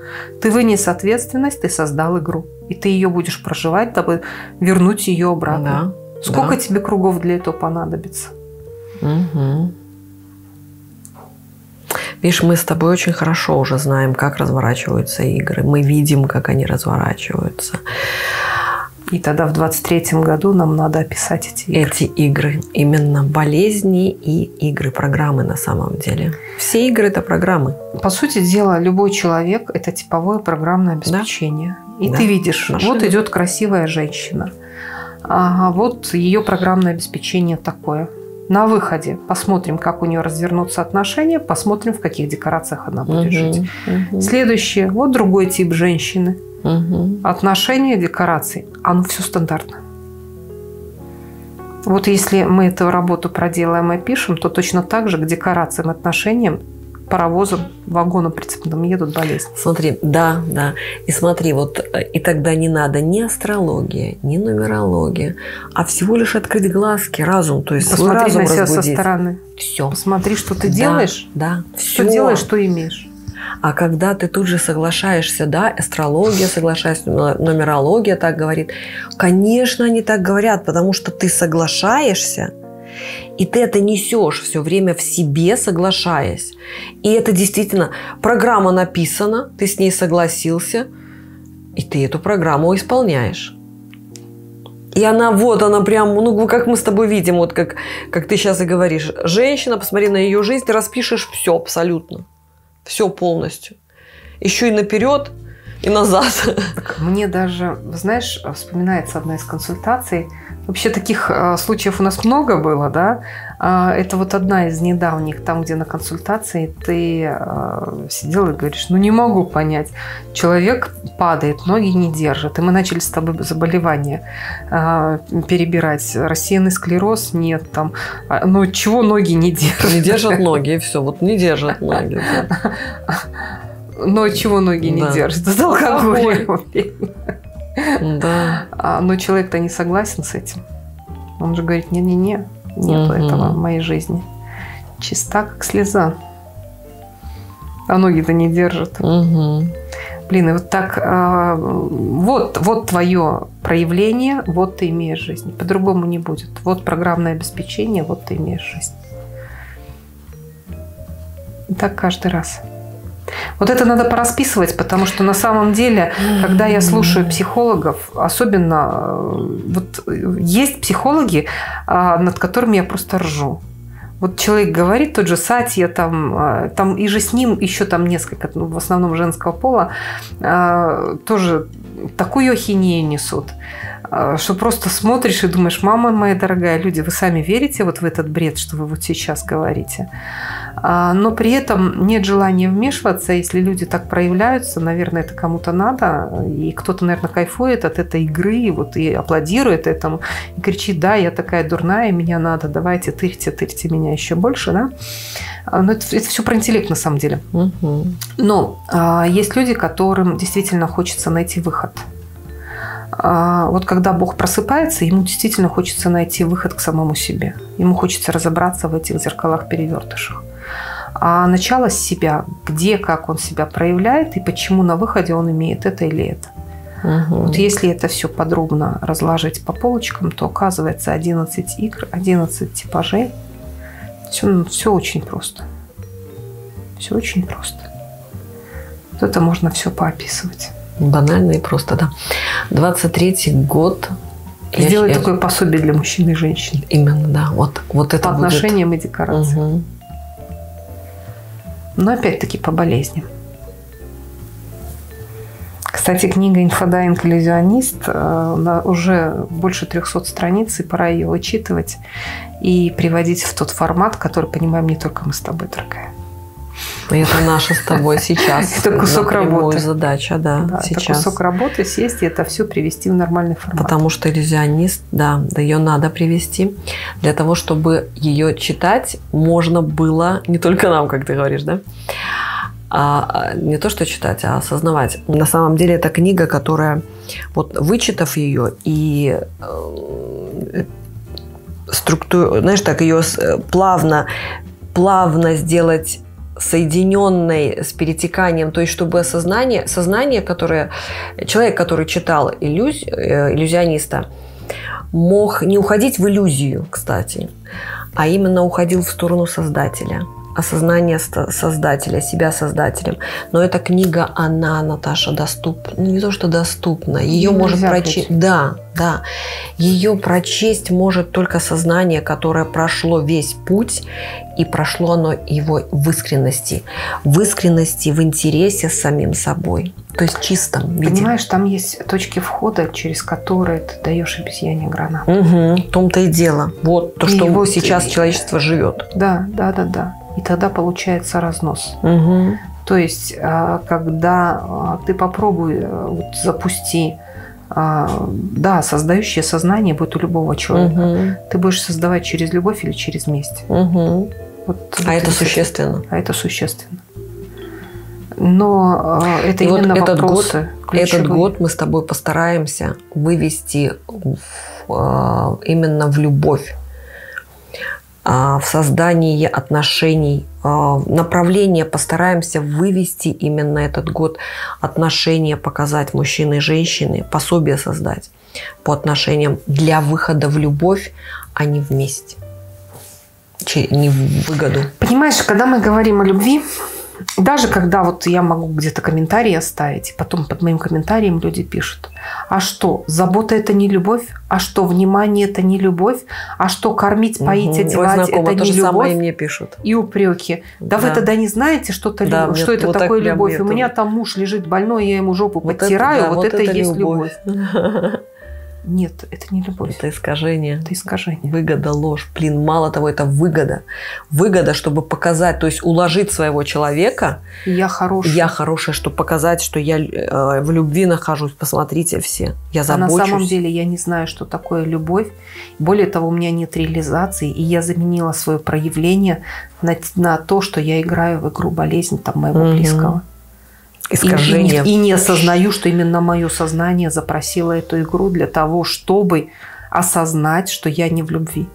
Ты вынес ответственность, ты создал игру. И ты ее будешь проживать, дабы вернуть ее обратно. Да, Сколько да. тебе кругов для этого понадобится? Угу. Видишь, мы с тобой очень хорошо уже знаем, как разворачиваются игры. Мы видим, как они разворачиваются. И тогда в 23 году нам надо описать эти игры. Эти игры. Именно болезни и игры, программы на самом деле. Все игры – это программы. По сути дела, любой человек – это типовое программное обеспечение. Да? И да. ты видишь, Машина. вот идет красивая женщина. Ага, вот ее программное обеспечение такое. На выходе посмотрим, как у нее развернутся отношения, посмотрим, в каких декорациях она будет угу, жить. Угу. Следующее. Вот другой тип женщины – Угу. Отношения, декорации, оно все стандартно. Вот если мы эту работу проделаем и пишем, то точно так же к декорациям, отношениям, паровозам, вагоном прицепным едут болезни. Смотри, да, да. И смотри, вот э, и тогда не надо ни астрология, ни нумерология, а всего лишь открыть глазки, разум, то есть Посмотри свой разум на себя разбудить. со стороны. Все. Посмотри, что ты да, делаешь. Да. Все. Что делаешь, что имеешь. А когда ты тут же соглашаешься, да, астрология соглашается, нумерология так говорит, конечно, они так говорят, потому что ты соглашаешься, и ты это несешь все время в себе, соглашаясь. И это действительно программа написана, ты с ней согласился, и ты эту программу исполняешь. И она вот, она прям, ну, как мы с тобой видим, вот как, как ты сейчас и говоришь. Женщина, посмотри на ее жизнь, распишешь все абсолютно. Все полностью. Еще и наперед, и назад. Мне даже, знаешь, вспоминается одна из консультаций. Вообще таких э, случаев у нас много было, да. А, это вот одна из недавних, там, где на консультации ты э, сидел и говоришь, ну не могу понять. Человек падает, ноги не держит. И мы начали с тобой заболевания э, перебирать. Рассеянный склероз нет, там, а, ну чего ноги не держат? Не держат ноги, и все, вот не держат ноги. Но чего ноги не держат? Это алкоголь. Да. А, но человек-то не согласен с этим. Он же говорит, не-не-не, нету угу. этого в моей жизни. Чиста, как слеза. А ноги-то не держат. Угу. Блин, и вот так, а, вот, вот твое проявление, вот ты имеешь жизнь. По-другому не будет. Вот программное обеспечение, вот ты имеешь жизнь. И так каждый раз. Вот это надо порасписывать, потому что на самом деле, когда я слушаю психологов, особенно э, вот есть психологи, а, над которыми я просто ржу. Вот человек говорит, тот же Сатья, там, э, там и же с ним еще там несколько, ну, в основном женского пола, э, тоже такую ахинею несут, что просто смотришь и думаешь, мама моя дорогая, люди, вы сами верите вот в этот бред, что вы вот сейчас говорите? А, но при этом нет желания вмешиваться. Если люди так проявляются, наверное, это кому-то надо. И кто-то, наверное, кайфует от этой игры, вот и аплодирует этому, и кричит, да, я такая дурная, меня надо, давайте, тырьте, тырьте меня еще больше, да. А, но это, это все про интеллект на самом деле. Угу. Но а, есть люди, которым действительно хочется найти выход. а, вот когда Бог просыпается, ему действительно хочется найти выход к самому себе. Ему хочется разобраться в этих зеркалах-перевертышах. А начало с себя, где, как он себя проявляет и почему на выходе он имеет это или это. Угу. Вот если это все подробно разложить по полочкам, то оказывается 11 игр, 11 типажей. Все, все очень просто. Все очень просто. Вот это можно все поописывать. Банально и просто, да. 23-й год. Сделать я, такое пособие для мужчин и женщин. Именно, да. Вот, вот это По отношениям будет... и декорациям. Угу. Но опять-таки по болезням. Кстати, книга «Инфодайвинг. Иллюзионист» э, уже больше 300 страниц, и пора ее вычитывать и приводить в тот формат, который понимаем не только мы с тобой, дорогая. Это наша с тобой сейчас. Это кусок работы. задача, да, да сейчас. Это кусок работы, сесть и это все привести в нормальный формат. Потому что иллюзионист, да, да ее надо привести для того, чтобы ее читать можно было не только нам, как ты говоришь, да, а, а не то что читать, а осознавать. На самом деле это книга, которая, вот вычитав ее и э, структуру, знаешь, так ее э, плавно, плавно сделать соединенной с перетеканием, то есть чтобы осознание, сознание, которое человек, который читал иллюз, э, иллюзиониста, мог не уходить в иллюзию, кстати, а именно уходил в сторону создателя – осознание создателя, себя создателем. Но эта книга, она, Наташа, доступна. Ну, не то, что доступна. Ее ну, может прочесть. Да, да. Ее прочесть может только сознание, которое прошло весь путь, и прошло оно его в искренности. В искренности, в интересе с самим собой. То есть чистом виде. Понимаешь, там есть точки входа, через которые ты даешь обезьяне гранату. Угу, в том-то и дело. Вот то, и что вот сейчас человечество живет. Да, да, да, да и тогда получается разнос. Угу. То есть, а, когда а, ты попробуй э, вот, запусти а, да, создающее сознание будет у любого человека. Угу. Ты будешь создавать через любовь или через месть. Угу. Вот, а вот это существенно. А это существенно. Но это И именно вот этот вопросы год, ключевые. Этот год мы с тобой постараемся вывести в, именно в любовь в создании отношений. А, направление постараемся вывести именно этот год. Отношения показать мужчины и женщины, пособие создать по отношениям для выхода в любовь, а не вместе. Не в выгоду. Понимаешь, когда мы говорим о любви, даже когда вот я могу где-то комментарии оставить, и потом под моим комментарием люди пишут, а что, забота это не любовь? А что, внимание это не любовь? А что, кормить, поить, угу. одевать это не любовь? Самое мне пишут. И упреки. Да, да. вы тогда не знаете, что, -то да, что это вот такое любовь? У меня там муж лежит больной, я ему жопу вот подтираю, это, да, вот, вот это, это есть любовь. любовь. Нет, это не любовь. Это искажение. Это искажение. Выгода, ложь. Блин, мало того, это выгода. Выгода, чтобы показать, то есть уложить своего человека. Я хорошая. Я хорошая, чтобы показать, что я э, в любви нахожусь. Посмотрите все. Я забочусь. А на самом деле я не знаю, что такое любовь. Более того, у меня нет реализации. И я заменила свое проявление на, на то, что я играю в игру болезнь там, моего угу. близкого искажение. И, и, и не осознаю, что именно мое сознание запросило эту игру для того, чтобы осознать, что я не в любви.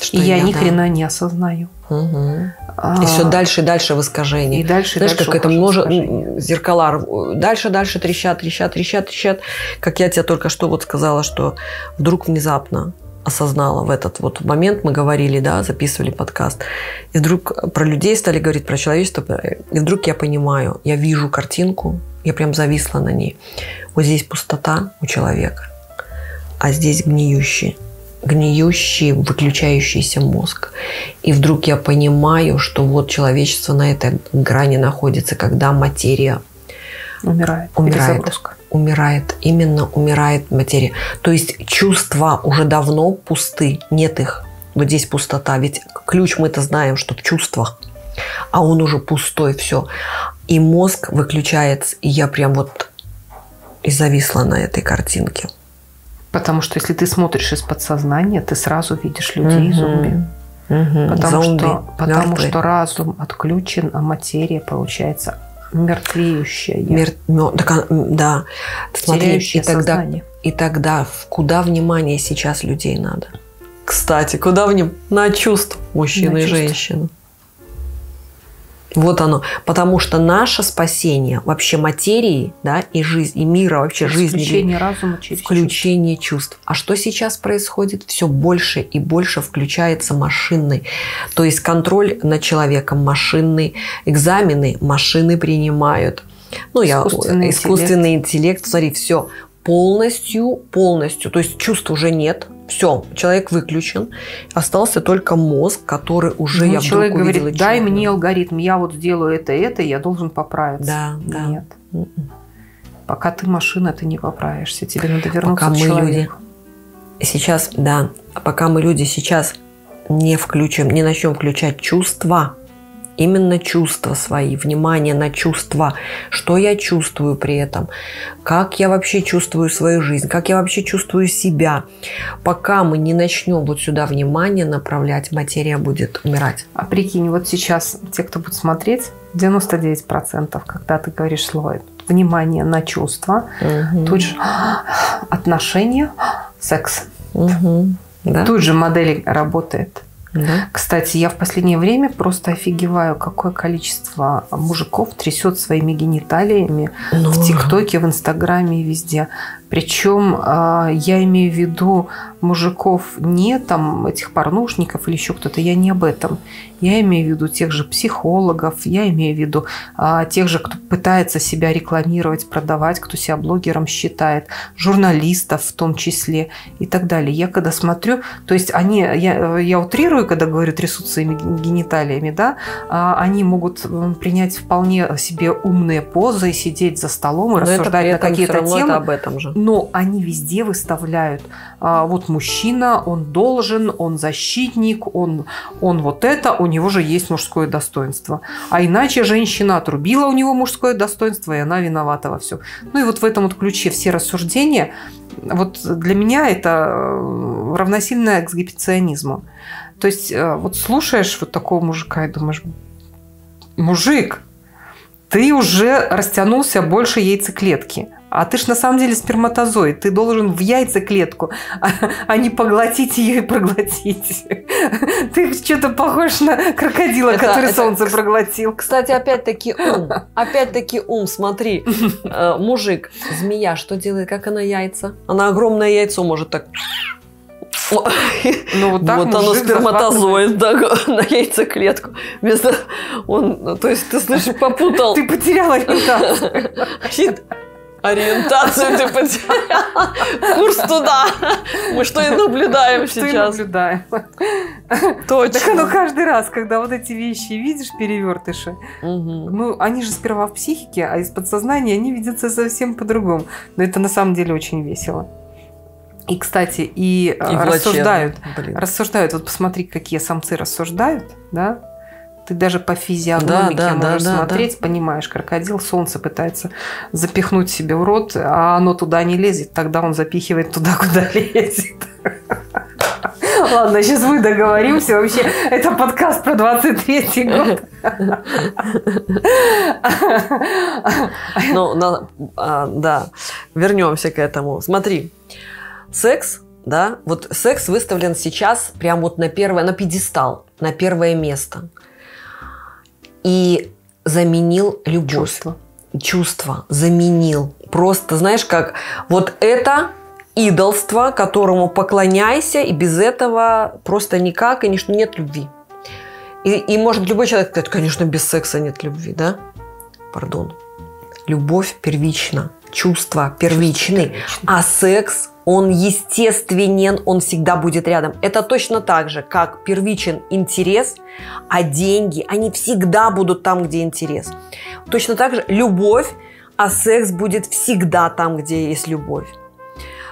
Что и я, я ни да. хрена не осознаю. Угу. А, и все дальше и дальше в искажении. И дальше, Знаешь, дальше как это множество зеркала. Дальше, дальше трещат, трещат, трещат, трещат. Как я тебе только что вот сказала, что вдруг внезапно осознала в этот вот момент, мы говорили, да, записывали подкаст, и вдруг про людей стали говорить, про человечество, и вдруг я понимаю, я вижу картинку, я прям зависла на ней. Вот здесь пустота у человека, а здесь гниющий, гниющий, выключающийся мозг. И вдруг я понимаю, что вот человечество на этой грани находится, когда материя умирает. Умирает умирает, именно умирает материя. То есть чувства уже давно пусты, нет их. Вот здесь пустота. Ведь ключ мы-то знаем, что в чувствах, а он уже пустой, все. И мозг выключается, и я прям вот и зависла на этой картинке. Потому что если ты смотришь из подсознания, ты сразу видишь людей угу. зомби. Угу. Потому, зомби, что, потому что разум отключен, а материя, получается, мертвеющая. Мер... Так, да. Смотри, и тогда, и тогда куда внимание сейчас людей надо? Кстати, куда внимание? На чувств мужчины На и женщины. Вот оно. Потому что наше спасение вообще материи, да, и жизнь, и мира, вообще жизни. Включение разума через Включение чувств. чувств. А что сейчас происходит? Все больше и больше включается машинный. То есть контроль над человеком машинный. Экзамены машины принимают. Ну, я искусственный, искусственный интеллект. интеллект. Смотри, все полностью, полностью. То есть чувств уже нет. Все, человек выключен. Остался только мозг, который уже ну, я человек вдруг говорит, увидела, дай мне алгоритм, я вот сделаю это, это, я должен поправиться. Да, да. Нет. М-м. Пока ты машина, ты не поправишься. Тебе надо вернуться пока к человеку. Люди сейчас, да, пока мы люди сейчас не включим, не начнем включать чувства, именно чувства свои, внимание на чувства, что я чувствую при этом, как я вообще чувствую свою жизнь, как я вообще чувствую себя. Пока мы не начнем вот сюда внимание направлять, материя будет умирать. А прикинь, вот сейчас те, кто будет смотреть, 99%, когда ты говоришь слово внимание на чувства, угу. тут же отношения, секс. Угу. Да? Тут же модель работает. Да. Кстати, я в последнее время просто офигеваю, какое количество мужиков трясет своими гениталиями ну. в ТикТоке, в Инстаграме и везде. Причем а, я имею в виду мужиков не там этих порнушников или еще кто-то, я не об этом. Я имею в виду тех же психологов, я имею в виду а, тех же, кто пытается себя рекламировать, продавать, кто себя блогером считает, журналистов в том числе и так далее. Я когда смотрю, то есть они, я, я утрирую, когда говорю трясут своими гениталиями, да, а, они могут принять вполне себе умные позы, сидеть за столом и Но рассуждать на какие-то темы. об этом же но они везде выставляют, а, вот мужчина, он должен, он защитник, он, он вот это, у него же есть мужское достоинство. А иначе женщина отрубила у него мужское достоинство, и она виновата во всем. Ну и вот в этом вот ключе все рассуждения, вот для меня это э, равносильно эксгибиционизму. То есть э, вот слушаешь вот такого мужика и думаешь, мужик, ты уже растянулся больше яйцеклетки. А ты ж на самом деле сперматозоид. Ты должен в яйцеклетку, а, а не поглотить ее и проглотить. Ты что-то похож на крокодила, это, который это, солнце проглотил. Кстати, опять-таки ум. Опять-таки ум, смотри. Э, мужик, змея, что делает? Как она яйца? Она огромное яйцо может так ну, вот, так вот оно сперматозоид да, на яйцеклетку. Вместо... Он, то есть, ты слышишь, попутал. Ты потерял ориентацию. Ориентацию ты потеряла. Курс туда. Мы что и наблюдаем что сейчас. Что и наблюдаем. Точно. Так оно каждый раз, когда вот эти вещи видишь, перевертыши, угу. ну, они же сперва в психике, а из подсознания они видятся совсем по-другому. Но это на самом деле очень весело. И, кстати, и, и рассуждают, рассуждают, вот посмотри, какие самцы рассуждают, да, ты даже по физиогномике да, да, можешь да, смотреть, да. понимаешь, крокодил солнце пытается запихнуть себе в рот, а оно туда не лезет, тогда он запихивает туда, куда лезет. Ладно, сейчас мы договоримся. Вообще, это подкаст про 23-й год. Ну, на, а, да, вернемся к этому. Смотри, секс, да, вот секс выставлен сейчас прям вот на первое, на пьедестал, на первое место и заменил любовь. Чувство. Чувство заменил. Просто, знаешь, как вот это идолство, которому поклоняйся, и без этого просто никак, и ничто, нет любви. И, и может любой человек сказать, конечно, без секса нет любви, да? Пардон. Любовь первична, чувства первичны, а секс он естественен, он всегда будет рядом. Это точно так же, как первичен интерес, а деньги, они всегда будут там, где интерес. Точно так же любовь, а секс будет всегда там, где есть любовь.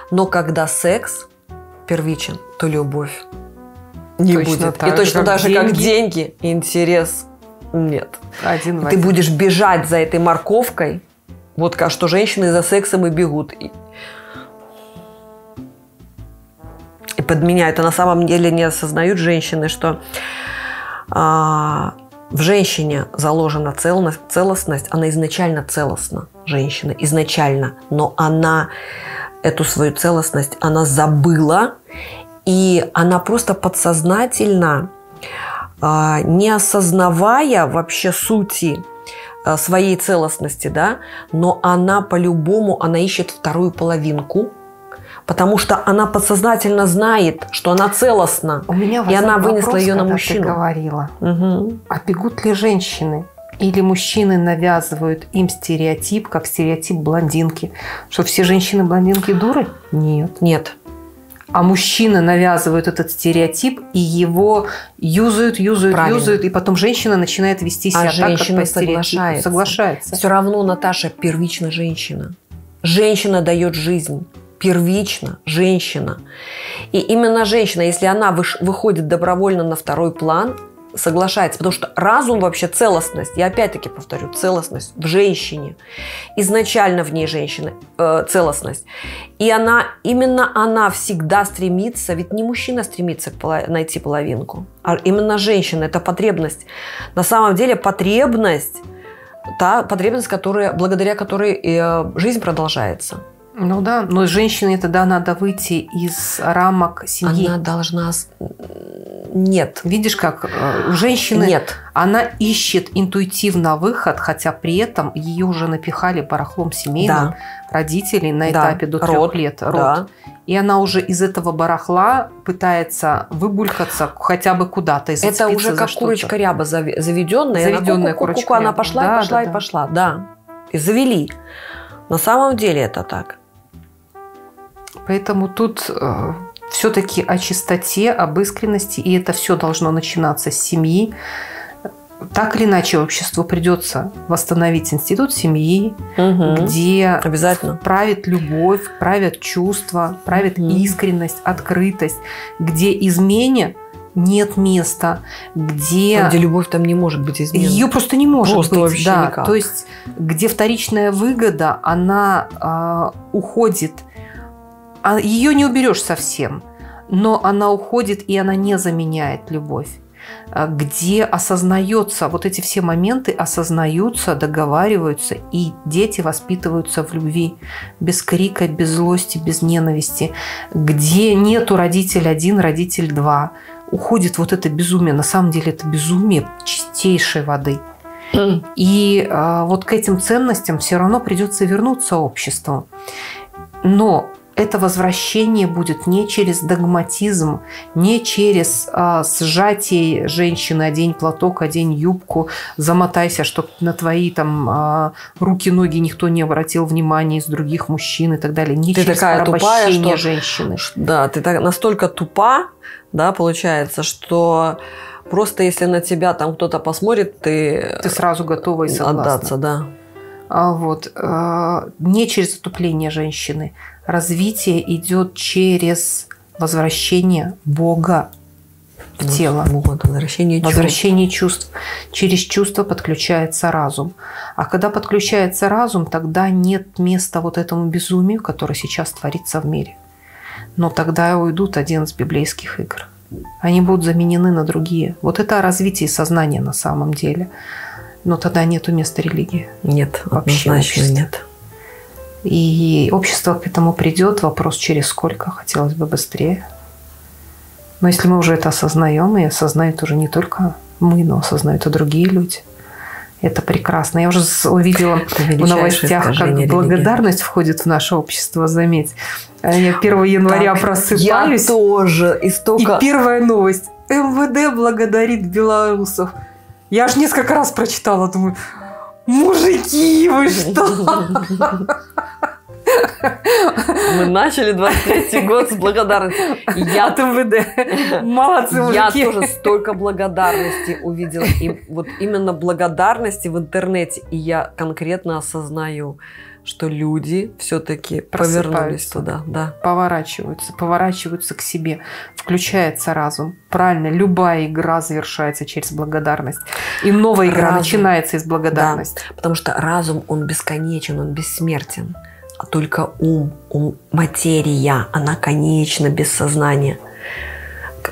Но когда секс первичен, то любовь не точно будет. И точно так же, как деньги, интерес нет. Один ты будешь бежать за этой морковкой, вот что женщины за сексом и бегут подменяют. А на самом деле не осознают женщины, что а, в женщине заложена целостность, целостность, она изначально целостна, женщина, изначально, но она эту свою целостность, она забыла, и она просто подсознательно, а, не осознавая вообще сути а, своей целостности, да, но она по-любому, она ищет вторую половинку, потому что она подсознательно знает, что она целостна. У меня и она вынесла вопрос, ее на мужчину. Ты говорила, Угу. а бегут ли женщины? Или мужчины навязывают им стереотип, как стереотип блондинки, что все женщины-блондинки дуры? Нет. Нет. А мужчины навязывают этот стереотип и его юзают, юзают, Правильно. юзают, и потом женщина начинает вести А себя так, как женщина по стереотипу. соглашается. Соглашается. Все равно, Наташа, первично женщина. Женщина дает жизнь. Первично женщина. И именно женщина, если она выходит добровольно на второй план, соглашается, потому что разум вообще целостность, я опять-таки повторю, целостность в женщине, изначально в ней женщина, э, целостность. И она, именно она всегда стремится, ведь не мужчина стремится найти половинку, а именно женщина, это потребность. На самом деле потребность, та потребность, которая, благодаря которой э, жизнь продолжается. Ну да, но женщине тогда надо выйти из рамок семьи. Она должна... Нет. Видишь, как э, у женщины Нет. она ищет интуитивно выход, хотя при этом ее уже напихали барахлом семейным Да. родителей на Да. этапе до трех Род. лет. Род. Да. И она уже из этого барахла пытается выбулькаться хотя бы куда-то и Это уже как курочка ряба заведенная. она Заведенная ку-ку-ку-ку, курочка Она пошла, Да, и пошла, да, и да. пошла. Да. И завели. На самом деле это так. Поэтому тут все-таки о чистоте, об искренности, и это все должно начинаться с семьи. Так или иначе, обществу придется восстановить институт семьи, Мгм. где Обязательно. правит любовь, правят чувства, правит Мгм. искренность, открытость, где измене нет места, где, А Где любовь там не может быть изменена. ее просто не может Просто быть. вообще да. никак. То есть, где вторичная выгода, она а, уходит, а, ее не уберешь совсем, но она уходит и она не заменяет любовь А, где осознается, вот эти все моменты осознаются, договариваются, и дети воспитываются в любви, без крика, без злости, без ненависти, где нету родитель один, родитель два. Уходит вот это безумие. На самом деле это безумие чистейшей воды. И а, вот к этим ценностям все равно придется вернуться обществу. Но это возвращение будет не через догматизм, не через а, сжатие женщины, одень платок, одень юбку, замотайся, чтобы на твои там а, руки, ноги никто не обратил внимания из других мужчин и так далее. Не Ты через такая тупая, что- женщины. Да, ты так, настолько тупа, да, получается, что просто если на тебя там кто-то посмотрит, ты, Ты сразу готова и согласна. отдаться, да. А вот, э, не через отупление женщины. Развитие идет через возвращение Бога в тело. Вот, возвращение чувств. Возвращение чувств. Через чувство подключается разум. А когда подключается разум, тогда нет места вот этому безумию, которое сейчас творится в мире. Но тогда уйдут один из библейских игр. Они будут заменены на другие. Вот это о развитии сознания на самом деле. Но тогда нету места религии. Нет, Вообще нет. И общество к этому придет. Вопрос через сколько, хотелось бы быстрее. Но если мы уже это осознаем, и осознают уже не только мы, но осознают и другие люди, это прекрасно. Я уже увидела Это в новостях, как религии. благодарность входит в наше общество, заметь. А Я 1 января Так, просыпаюсь, Я тоже. И и столько... первая новость. МВД благодарит белорусов. Я аж несколько раз прочитала, думаю, мужики, вы что? Мы начали 23 год с благодарности. Я От МВД. Молодцы, Я мужики. тоже столько благодарности увидела. И вот именно благодарности в интернете. И я конкретно осознаю, что люди все-таки повернулись туда. Да. Поворачиваются, поворачиваются к себе. Включается разум. Правильно, любая игра завершается через благодарность. И новая игра Разум. начинается из благодарности. Потому что разум, он бесконечен, он бессмертен. А только ум, ум, материя, она конечна без сознания.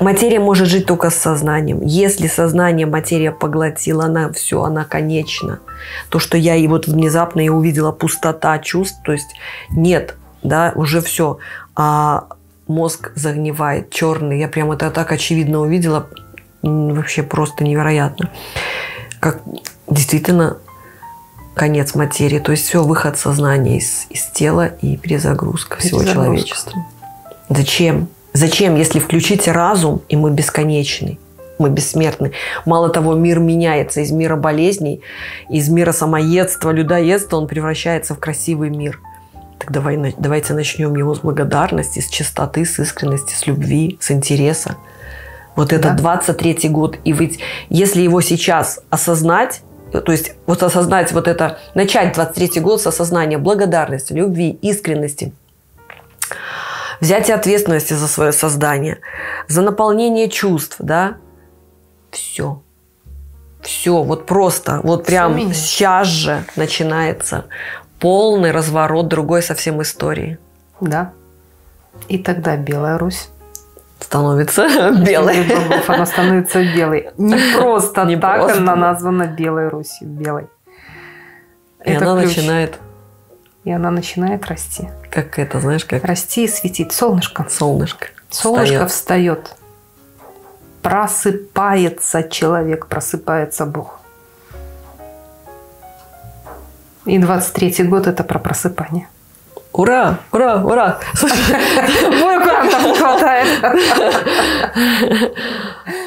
Материя может жить только с сознанием. Если сознание материя поглотила, она все, она конечна. То, что я и вот внезапно я увидела пустота чувств, то есть нет, да, уже все. А мозг загнивает, черный. Я прям это так очевидно увидела, вообще просто невероятно. Как действительно конец материи. То есть все, выход сознания из, из тела и перезагрузка всего перезагрузка. человечества. Зачем? Зачем, если включить разум, и мы бесконечны? Мы бессмертны. Мало того, мир меняется из мира болезней, из мира самоедства, людоедства, он превращается в красивый мир. Так давай, давайте начнем его с благодарности, с чистоты, с искренности, с любви, с интереса. Вот это да. 23-й год. И ведь если его сейчас осознать, то есть вот осознать вот это, начать 23-й год с осознания благодарности, любви, искренности, взятие ответственности за свое создание, за наполнение чувств, да, все. Все, вот просто, вот прям сейчас же начинается полный разворот другой совсем истории. Да. И тогда Белая Русь становится белой. Она становится белой. Не просто Не так просто. она названа Белой Русью, белой. И это она ключ. начинает... И она начинает расти. Как это, знаешь, как... Расти и светить. Солнышко. Солнышко. Солнышко встает. встает. Просыпается человек, просыпается Бог. И 23-й год – это про просыпание. Ура, ура, ура! Мой курантов не хватает.